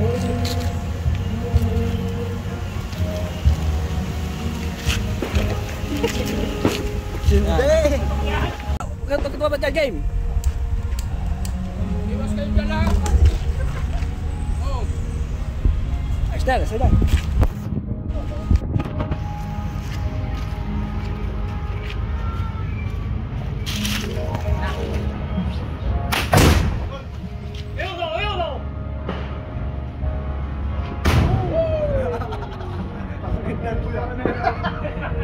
Hindi. Kaya ketua ba dyan, James? Iwas kayo dyan lang. Oh. Ayos na, ayos na. بدنا نقول